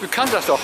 Du kannst das doch.